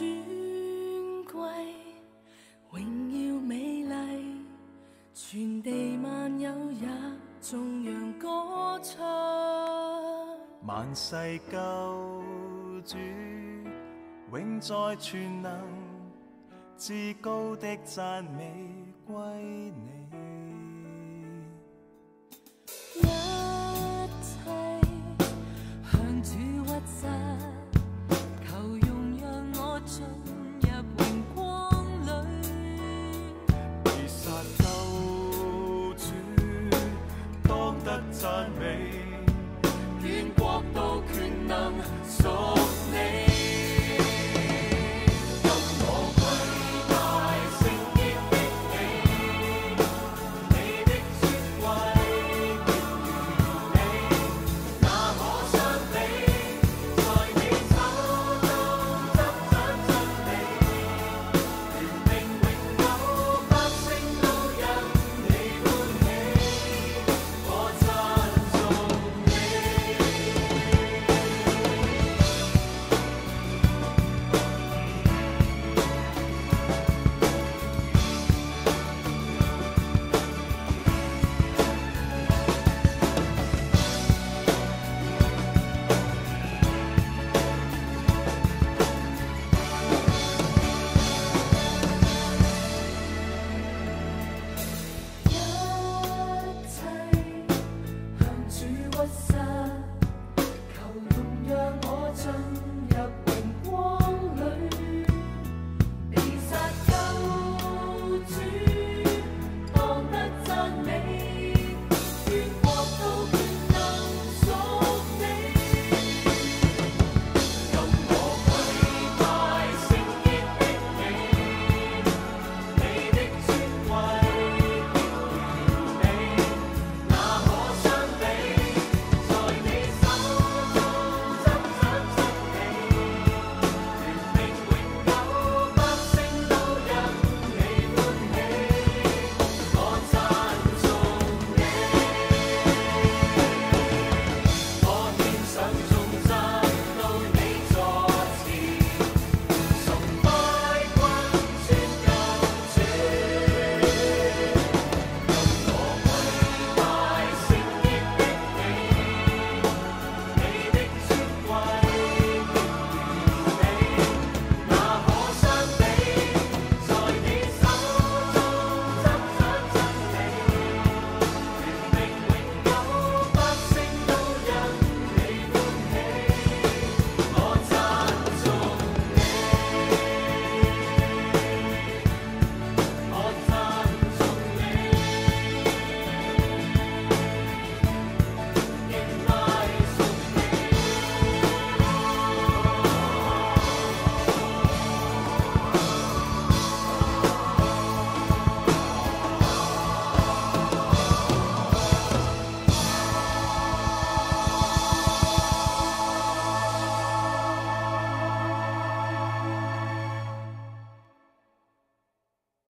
尊贵，荣耀美丽，全地万有也颂扬歌唱。万世救主永在全能，至高的赞美归你。sun may sun.